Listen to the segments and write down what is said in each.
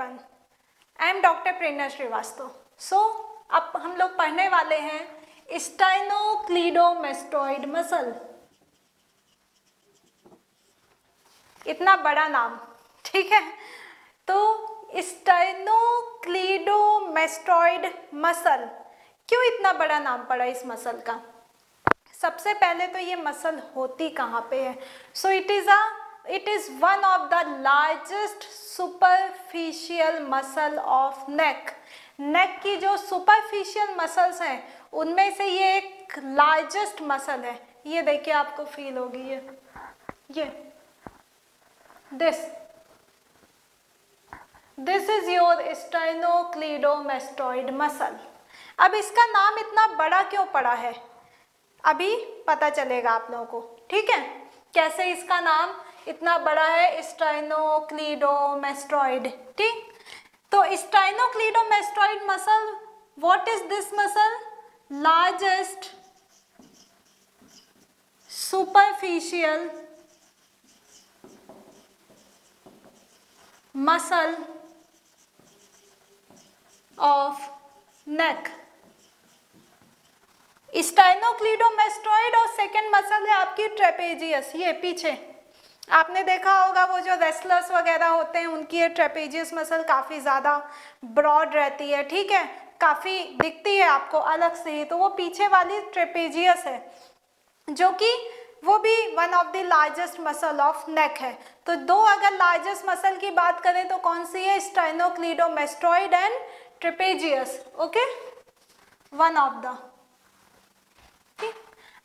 Everyone I am doctor Prerna Srivastava so अब हम लोग पढ़ने वाले हैं स्टाइनोक्लीडोमेस्टोइड मसल इतना बड़ा नाम, ठीक है? तो स्टाइनोक्लीडोमेस्टोइड मसल क्यों इतना बड़ा नाम पड़ा इस मसल का? सबसे पहले तो ये मसल होती कहाँ पे है? So it is a it is one of the largest superficial muscle of neck. Neck की जो सुपरफिशियल मसल्स हैं, उनमें से ये एक लार्जेस्ट मसल है। ये देखिए आपको फील होगी ये। ये। This this is your sternocleidomastoid muscle अब इसका नाम इतना बड़ा क्यों पड़ा है? अभी पता चलेगा आप लोगों को। ठीक है? कैसे इसका नाम? इतना बड़ा है स्टाइनोक्लीडोमेस्ट्रॉइड, ठीक? तो sternocleidomastoid muscle what is this muscle largest superficial muscle of neck sternocleidomastoid और सेकेंड मसल है आपकी ट्रेपेजियस ये पीछे। आपने देखा होगा वो जो रेसलर्स वगैरह होते हैं, उनकी ये ट्रेपेजियस मसल काफ़ी ज़्यादा ब्रॉड रहती है, ठीक है? काफ़ी दिखती है आपको अलग से ही तो वो पीछे वाली ट्रेपेजियस है, जो कि वो भी one of the largest muscle of neck है। तो दो अगर लार्जेस्ट मसल की बात करें तो कौन सी है? Sternocleidomastoid and trapezius okay one of the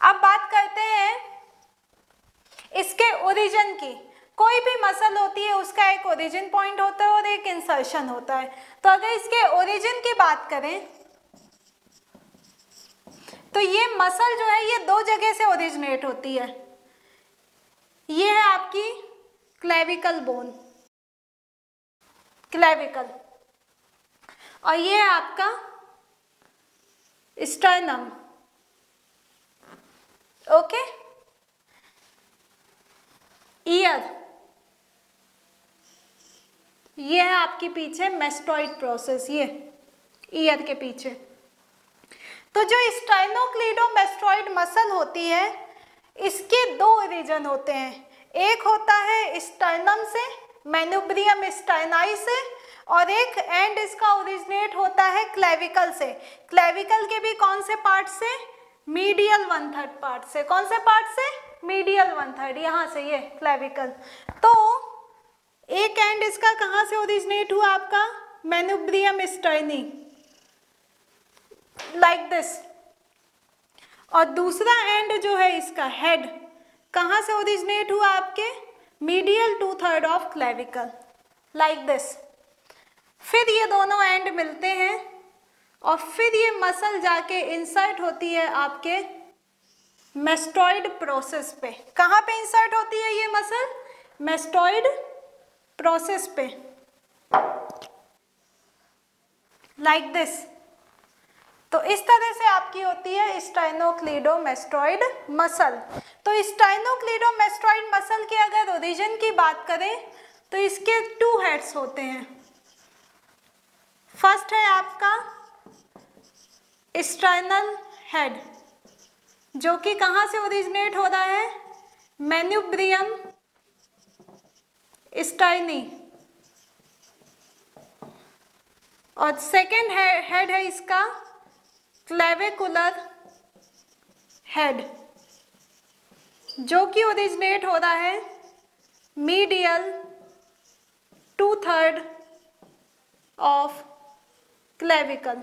अब बात करते हैं इसके ओरिजिन की। कोई भी मसल होती है, उसका एक ओरिजिन पॉइंट होता है और एक इंसर्शन होता है। तो अगर इसके ओरिजिन की बात करें तो ये मसल जो है, ये दो जगह से ओरिजिनेट होती है। ये है आपकी क्लेविकल बोन क्लेविकल और ये है आपका स्टर्नम ओके okay? ईयर। ये है आपके पीछे मेस्टोइड प्रोसेस, ये ईयर के पीछे। तो जो स्टाइनोक्लीडोमेस्टोइड मसल होती है, इसके दो रीजन होते हैं। एक होता है स्टाइनम से, मैनुब्रियम स्टाइनाई से, और एक एंड इसका ओरिजिनेट होता है क्लेविकल से। क्लेविकल के भी कौन से पार्ट से मीडियल वन थर्ड पार्ट से। कौन से पार्ट से मीडियल वन थर्ड यहाँ से ये क्लेविकल तो एक एंड इसका कहाँ से ओरिजिनेट हुआ आपका? मैनुब्रियम स्टर्नी लाइक दिस और दूसरा एंड जो है इसका हेड कहाँ से ओरिजिनेट हुआ आपके? Medial two third of clavicle like this फिर ये दोनों एंड मिलते हैं और फिर ये मसल जाके इंसर्ट होती है आपके मेस्टॉइड प्रोसेस पे। कहाँ पे इंसर्ट होती है ये मसल मेस्टॉइड प्रोसेस पे। लाइक like दिस तो इस तरह से आपकी होती है स्टाइनोक्लीडोमेस्टॉइड मसल तो स्टाइनोक्लीडोमेस्टॉइड मसल के अगर ओरिजिन की बात करें तो इसके टू हेड्स होते हैं। फ़र्स्ट है आपका स्टाइनल हेड जो कि कहाँ से ओरिजिनेट हो रहा है? मैन्यूब्रियम स्टाइनी और सेकेंड हेड है इसका क्लेविकुलर हेड जो कि ओरिजिनेट हो रहा है medial two third of clavicle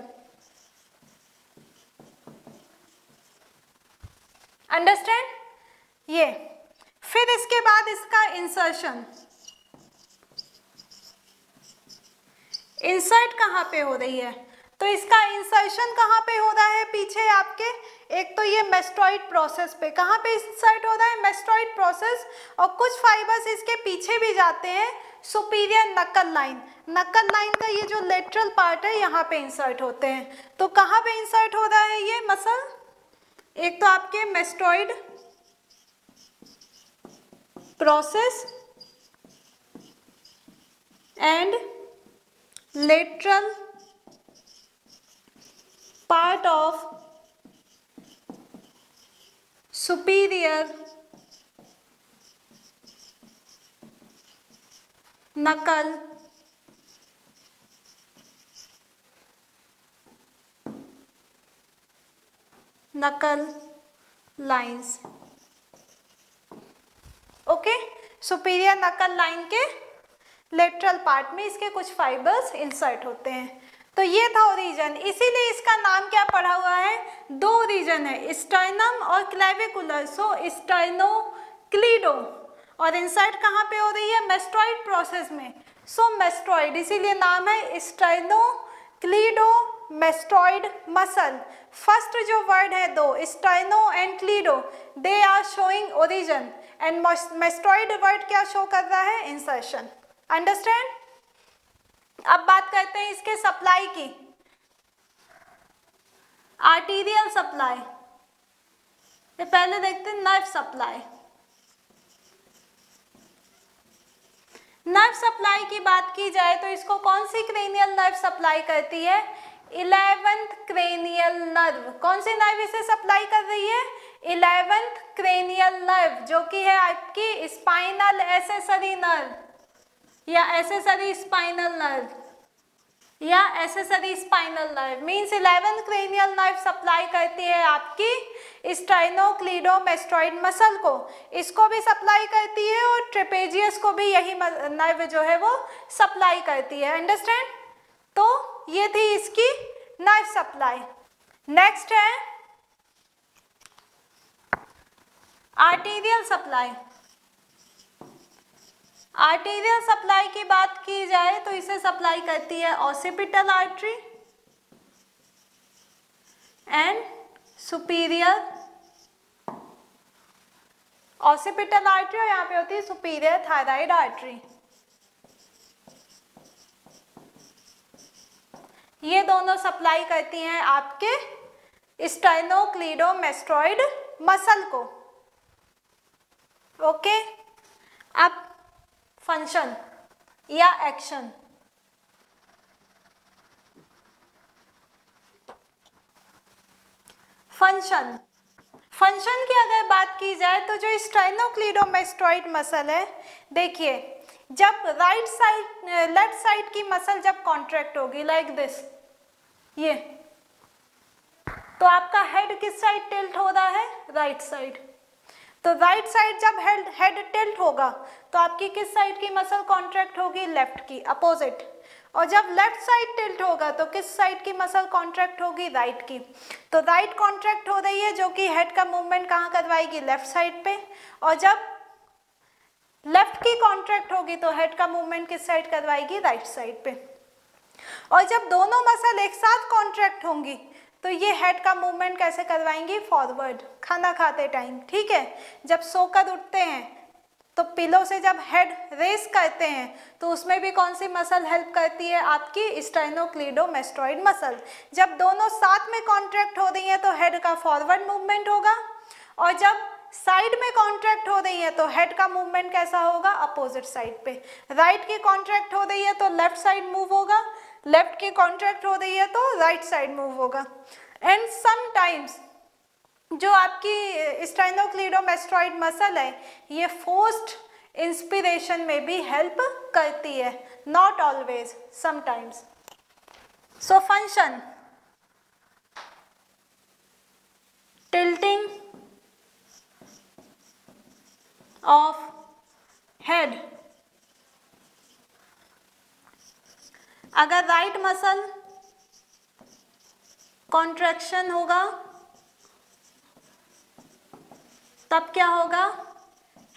understand ये। फिर इसके बाद इसका इंसर्शन इंसर्ट कहाँ पे हो रही है? तो इसका इंसर्शन कहाँ पे हो रहा है पीछे आपके? एक तो ये मेस्ट्रॉइड प्रोसेस पे। कहाँ पे इंसर्ट हो रहा है? मेस्ट्रॉइड प्रोसेस और कुछ फाइबर्स इसके पीछे भी जाते हैं। सुपीरियर नकल लाइन नकल लाइन का ये जो लेटरल पार्ट है, यहाँ पे इंसर्ट होते हैं। तो कहाँ पे इंसर्ट हो रहा है ये मसल एक तो आपके mastoid process and lateral part of superior nuchal knuckle lines okay? Superior nuchal line के लेटरल पार्ट में इसके कुछ फाइबर्स इंसर्ट होते हैं। तो ये था ओरिजन इसीलिए इसका नाम क्या पड़ा हुआ है? दो ओरिजन है, स्टाइनम और क्लेविकुलर। सो स्टाइनो क्लीडो और इंसर्ट कहाँ पे हो रही है? मेस्ट्रॉइड प्रोसेस में। सो, मेस्ट्रॉइड, इसीलिए नाम है sternocleidomastoid muscle first जो वर्ड है दो sterno and cleido they are showing origin and mastoid word क्या शो कर रहा है? इंसर्शन अंडरस्टैंड अब बात करते हैं इसके सप्लाई की। आर्टीरियल सप्लाई ये पहले देखते हैं नर्व सप्लाई नर्व सप्लाई की बात की जाए तो इसको कौन सी क्रेनियल नर्व सप्लाई करती है? Eleventh cranial nerve. कौन सी नर्व इसे सप्लाई कर रही है? इलेवेंथ क्रेनियल नर्व, जो कि है आपकी स्पाइनल एसेसरी नर्व, या एसेसरी स्पाइनल नर्व, या accessory spinal nerve. Means eleventh cranial nerve supply करती है आपकी स्टाइनोक्लीडोमेस्ट्रॉइड मसल को। इसको भी सप्लाई करती है और ट्रिपेजियस को भी यही नर्व जो है वो सप्लाई करती है। अंडरस्टैंड तो ये थी इसकी नाइफ सप्लाई नेक्स्ट है आर्टीरियल सप्लाई आर्टीरियल सप्लाई की बात की जाए तो इसे सप्लाई करती है occipital artery and superior occipital artery और यहाँ पे होती है सुपीरियर थायराइड आर्टरी ये दोनों सप्लाई करती हैं आपके स्टाइनोक्लीडोमेस्ट्रॉइड मसल को। ओके? अब फ़ंक्शन या एक्शन। फ़ंक्शन। फ़ंक्शन की अगर बात की जाए तो जो स्टाइनोक्लीडोमेस्ट्रॉइड मसल है, देखिए जब राइट साइड लेफ़्ट साइड की मसल जब कॉन्ट्रैक्ट होगी लाइक दिस ये। तो आपका हेड किस साइड टिल्ट हो रहा है? राइट साइड तो राइट साइड जब हेड हेड टिल्ट होगा तो आपकी किस साइड की मसल कॉन्ट्रैक्ट होगी? लेफ़्ट की अपोजिट और जब लेफ़्ट साइड टिल्ट होगा तो किस साइड की मसल कॉन्ट्रैक्ट होगी? राइट की। तो राइट कॉन्ट्रैक्ट हो रही है जो कि हेड का मूवमेंट कहाँ करवाएगी? लेफ़्ट साइड पे। और जब लेफ़्ट की कॉन्ट्रैक्ट होगी तो हेड का मूवमेंट किस साइड करवाएगी? राइट साइड पे। और जब दोनों मसल एक साथ कॉन्ट्रैक्ट होंगी तो ये हेड का मूवमेंट कैसे करवाएँगी? फॉरवर्ड खाना खाते टाइम ठीक है? जब सोकर उठते हैं तो पिलो से जब हेड रेस करते हैं तो उसमें भी कौन सी मसल हेल्प करती है आपकी? स्टाइनोक्लीडोमेस्ट्रॉइड मसल जब दोनों साथ में कॉन्ट्रैक्ट हो रही हैं तो हेड का फॉरवर्ड मूवमेंट होगा। और जब साइड में कॉन्ट्रैक्ट हो रही है तो हेड का मूवमेंट कैसा होगा? अपोजिट साइड पे। राइट की कॉन्ट्रैक्ट हो रही है तो लेफ़्ट साइड मूव होगा। लेफ़्ट की कॉन्ट्रैक्ट हो रही है तो राइट साइड मूव होगा। एंड समटाइम्स जो आपकी स्टाइनोक्लीडोमेस्ट्रॉइड मसल है, ये फोस्ट इंस्पिरेशन में भी हेल्प करती है। Not always sometimes so function tilting of head अगर राइट मसल कॉन्ट्रैक्शन होगा, तब क्या होगा?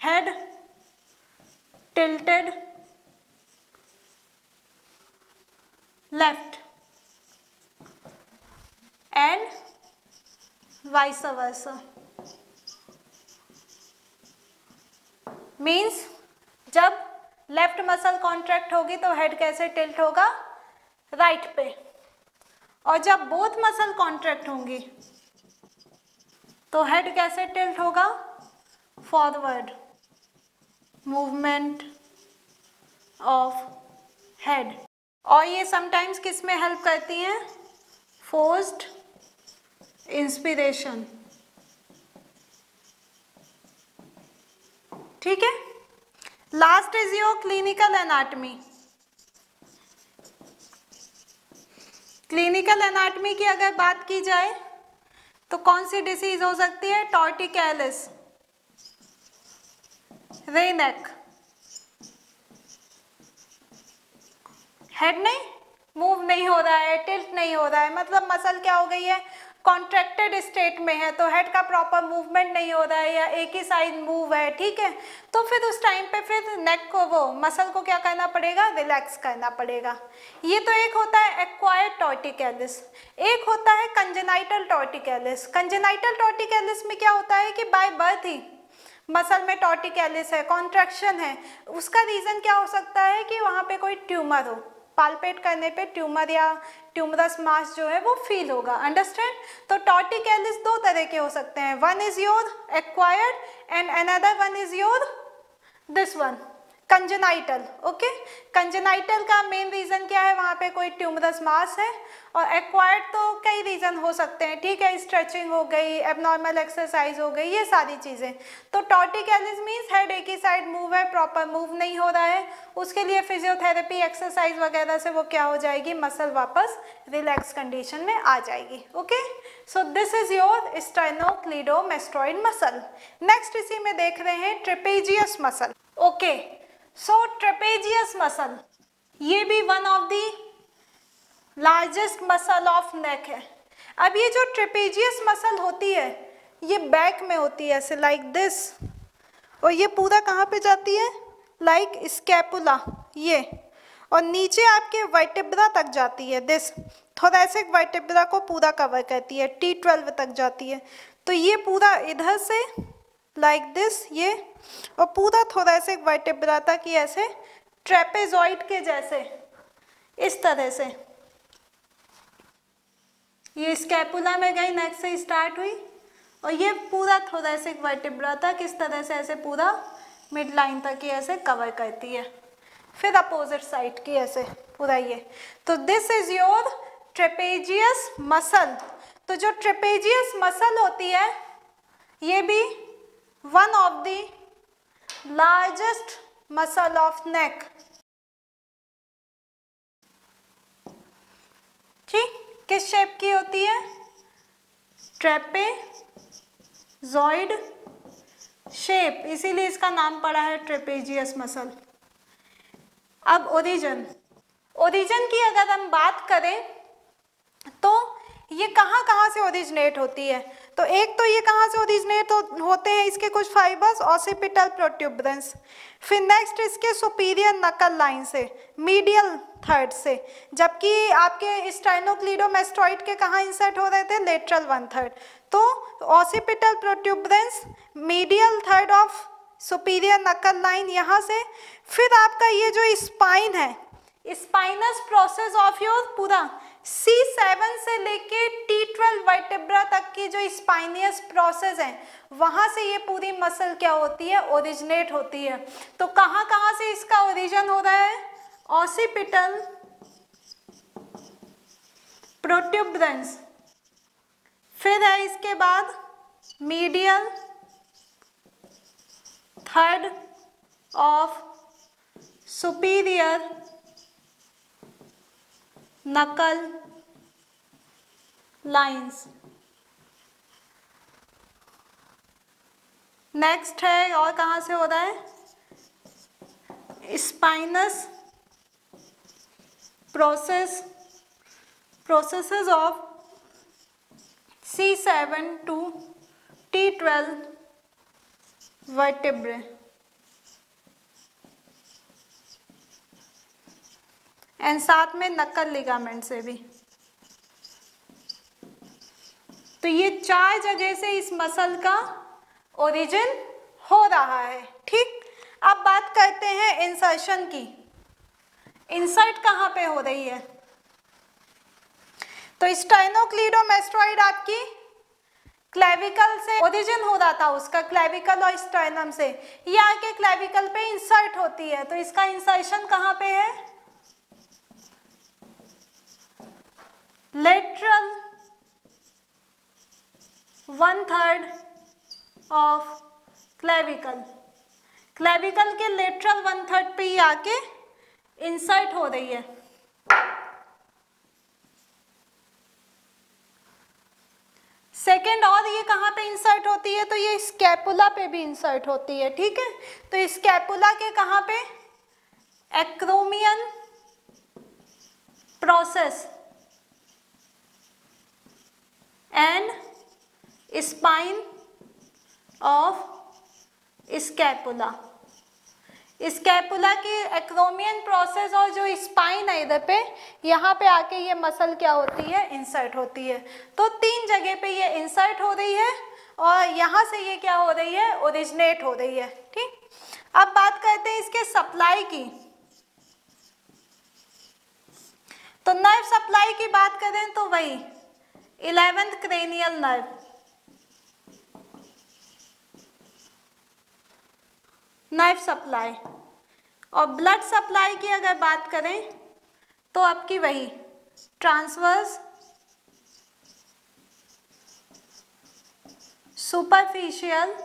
Head tilted left and vice versa means जब लेफ़्ट मसल कॉन्ट्रैक्ट होगी तो हेड कैसे टिल्ट होगा? राइट right पे। और जब बोथ मसल कॉन्ट्रैक्ट होंगी तो हेड कैसे टिल्ट होगा? फॉरवर्ड मूवमेंट ऑफ़ हेड और ये समटाइम्स किसमें हेल्प करती हैं? फोर्स्ड इंस्पिरेशन ठीक है? Last is your clinical anatomy clinical anatomy की अगर बात की जाए तो कौन सी डिसीज हो सकती है? टॉर्टिकैलिस रेनेक हेड नहीं? मूव नहीं हो रहा है टिल्ट नहीं हो रहा है। मतलब मसल क्या हो गई है? कॉन्ट्रैक्टेड स्टेट में है तो हेड का प्रॉपर मूवमेंट नहीं हो रहा है या एक ही साइड मूव है, ठीक है? तो फिर उस टाइम पे फिर नेक को वो मसल को क्या करना पड़ेगा? रिलैक्स करना पड़ेगा। ये तो एक होता है एक्वायर्ड टॉर्टिकैलिस एक होता है कंजेनाइटल टॉर्टिकैलिस कंजेनाइटल टॉर्टिकैलिस में क्या होता है कि बाय बर्थ ही मसल में टॉर्टिकैलिस है कॉन्ट्रैक्शन है। उसका रीज़न क्या हो सकता है कि वहाँ पे कोई ट्यूमर हो। पालपेट करने पे ट्यूमर या ट्यूमरस मास जो है वो फील होगा अंडरस्टैंड तो टॉर्टिकैलिस दो तरह के हो सकते हैं। One is your acquired and another one is your this one congenital okay congenital का मेन रीज़न क्या है? वहाँ पे कोई ट्यूमरस मास है। और एक्वायर्ड तो कई रीज़न हो सकते हैं। ठीक है स्ट्रेचिंग हो गई एबनॉर्मल एक्सरसाइज हो गई, ये सारी चीज़ें। तो टॉर्टिकैलिस मीन्स हेड एक ही साइड मूव है प्रॉपर मूव नहीं हो रहा है। उसके लिए फिजियोथेरेपी एक्सरसाइज वगैरह से वो क्या हो जाएगी? मसल वापस रिलैक्स कंडीशन में आ जाएगी। Okay so this is your sternocleidomastoid muscle next इसी में देख रहे हैं trapezius muscle okay so trapezius muscle ये भी one of the largest muscle of neck है। अब ये जो ट्रेपेजियस मसल होती है, ये बैक में होती है, ऐसे लाइक दिस और ये पूरा कहाँ पे जाती है? लाइक like स्कैपुला ये। और नीचे आपके वाइटेब्रा तक जाती है दिस थोरेसिक वाइटेब्रा को पूरा कवर करती है टी ट्वेल्व तक जाती है। तो ये पूरा इधर से लाइक like दिस ये। और पूरा थोरेसिक वर्टिब्रा तक, ये ऐसे ट्रेपेजॉइड के जैसे। इस तरह से। ये स्कैपुला में गई नेक से स्टार्ट हुई और ये पूरा थोड़ा थोरेसिक वर्टिब्रा तक इस तरह से ऐसे पूरा मिड लाइन तक ये ऐसे कवर करती है। फिर अपोजिट साइड की ऐसे पूरा ये। तो this is your trapezius muscle तो जो ट्रेपेजियस मसल होती है, ये भी one of the largest muscle of neck ठीक? किस शेप की होती है? ट्रेपे जॉइड शेप इसीलिए इसका नाम पड़ा है ट्रेपेजियस मसल अब ओरिजन ओरिजन की अगर हम बात करें तो ये कहाँ कहाँ से ओरिजिनेट होती है? तो एक तो ये कहाँ से ओरिजिनेट हो, होते हैं इसके कुछ फाइबर्स ऑसिपिटल प्रोट्यूबरेंस फिर नेक्स्ट इसके सुपीरियर नकल लाइन से मीडियल थर्ड से। जबकि आपके स्टाइनोक्लीडोमेस्टॉइड के कहाँ इंसर्ट हो रहे थे? लेटरल वन थर्ड तो occipital protuberance medial third of superior nuchal line यहाँ से। फिर आपका ये जो स्पाइन है स्पाइनस प्रोसेस ऑफ़ योर पूरा। सी सेवन से लेके टी ट्वेल्व वर्टेब्रा तक की जो स्पाइनियस प्रोसेस है, वहाँ से ये पूरी मसल क्या होती है? ओरिजिनेट होती है। तो कहाँ कहाँ से इसका ओरिजिन हो रहा है? ऑसिपिटल प्रोट्यूब्रेंस फिर है इसके बाद medial third of superior nuchal, lines. Next है, और कहाँ से हो रहा है? Spinous process, processes of C seven to T twelve vertebrae. And साथ में नक्कल लिगामेंट से भी। तो ये चार जगह से इस मसल का ओरिजिन हो रहा है, ठीक? अब बात करते हैं इंसर्शन की। इंसर्ट कहाँ पे हो रही है? तो स्टाइनोक्लीडोमेस्ट्रॉइड आपकी क्लेविकल से ओरिजिन हो रहा था, उसका क्लेविकल और स्टाइनम से। ये आके क्लेविकल पे इंसर्ट होती है तो इसका इंसर्शन कहाँ पे है? Lateral one third of clavicle clavicle के लेटरल वन थर्ड पे ही आके इंसर्ट हो रही है। सेकेंड और ये कहाँ पे इंसर्ट होती है? तो ये स्कैपुला पे भी इंसर्ट होती है, ठीक है? तो स्कैपुला के कहाँ पे? Acromion process and spine of scapula scapula की एक्रोमियन प्रोसेस और जो स्पाइन है इधर पे, यहाँ पे आके ये मसल क्या होती है? इंसर्ट होती है। तो तीन जगह पे ये इंसर्ट हो रही है और यहाँ से ये क्या हो रही है? ओरिजिनेट हो रही है। ठीक? अब बात करते हैं इसके सप्लाई की। तो नर्व सप्लाई की बात करें तो वही। Eleventh cranial nerve nerve supply और ब्लड सप्लाई की अगर बात करें तो आपकी वही ट्रांसवर्स सुपरफिशियल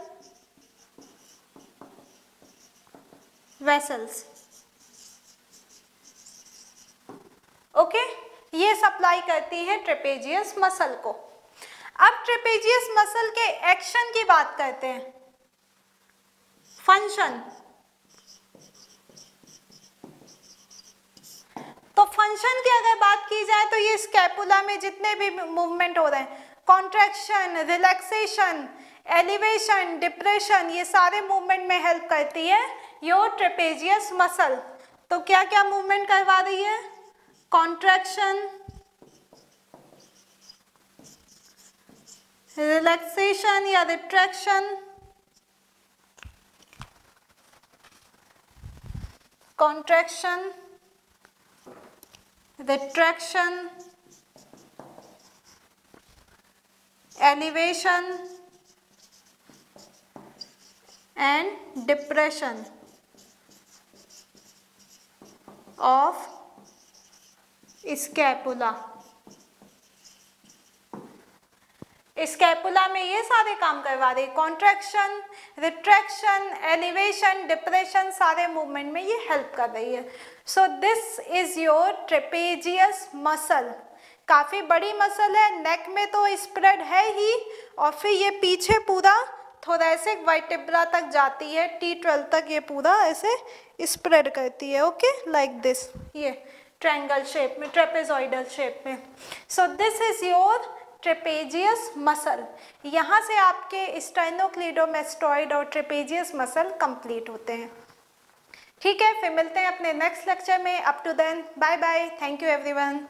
वेसल्स ओके ये सप्लाई करती है ट्रिपेजियस मसल को। अब ट्रिपेजियस मसल के एक्शन की बात करते हैं। फ़ंक्शन तो फ़ंक्शन की अगर बात की जाए तो ये स्कैपुला में जितने भी मूवमेंट हो रहे हैं कॉन्ट्रैक्शन रिलैक्सेशन एलिवेशन डिप्रेशन ये सारे मूवमेंट में हेल्प करती है योर ट्रेपेजियस मसल तो क्या क्या मूवमेंट करवा रही है? contraction, relaxation या retraction, contraction, retraction, elevation and depression of scapula scapula में ये सारे काम करवा रहे कॉन्ट्रैक्शन रिट्रैक्शन एलिवेशन डिप्रेशन सारे मूवमेंट में ये हेल्प कर रही है। So this is your trapezius muscle काफ़ी बड़ी मसल है। नेक में तो स्प्रेड है ही। और फिर ये पीछे पूरा थोरेसिक वाइटिब्रा तक जाती है। टी ट्वेल्व तक ये पूरा ऐसे स्प्रेड करती है। ओके लाइक दिस ये। ट्रायंगल शेप में ट्रेपेजॉइडल शेप में. So this is your trapezius muscle यहाँ से आपके स्टाइनोक्लीडोमेस्टॉइड और ट्रेपेजियस मसल कंप्लीट होते हैं. ठीक है, फिर मिलते हैं अपने नेक्स्ट लेक्चर में. Up to then bye bye thank you everyone